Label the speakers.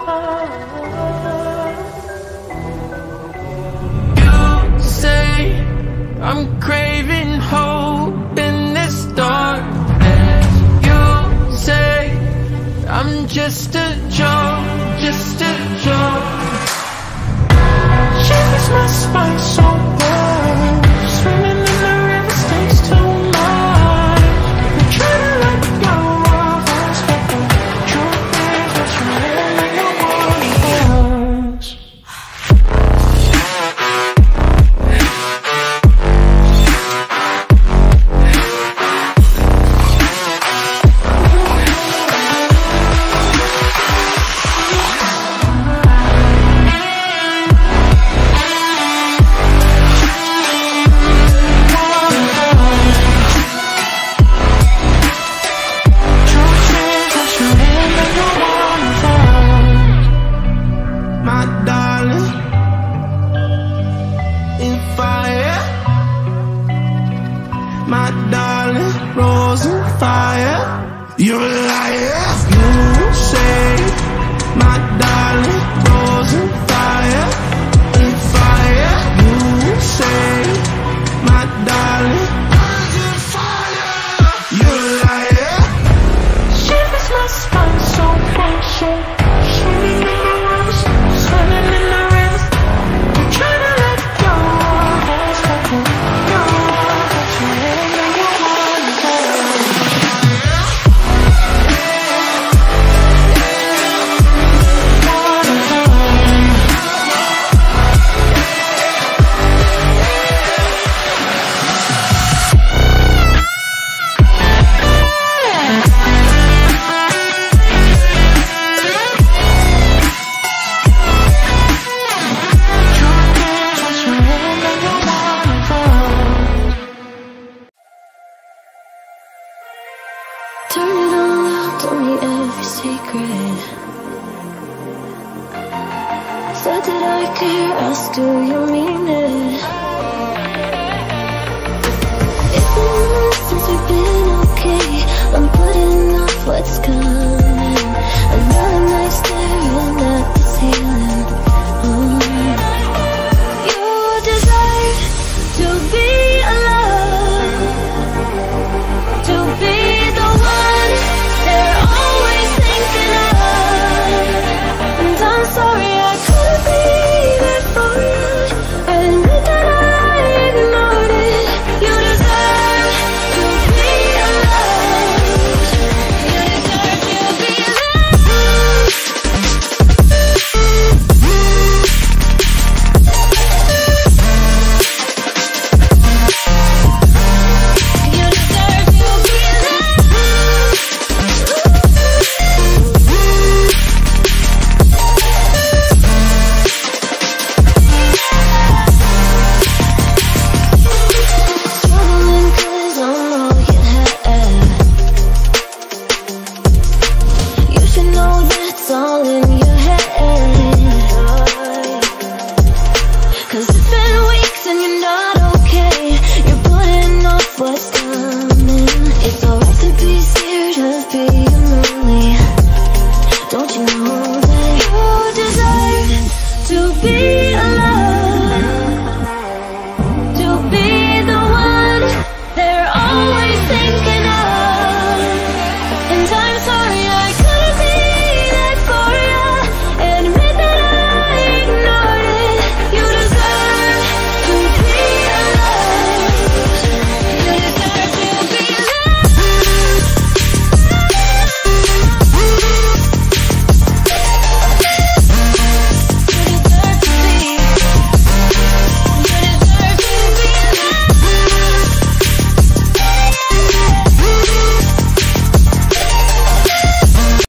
Speaker 1: oh silent rolls in fire. You're a liar. You say my darling
Speaker 2: rolls in
Speaker 3: every secret Said that I care, ask do you mean it? It's been a month since we've been okay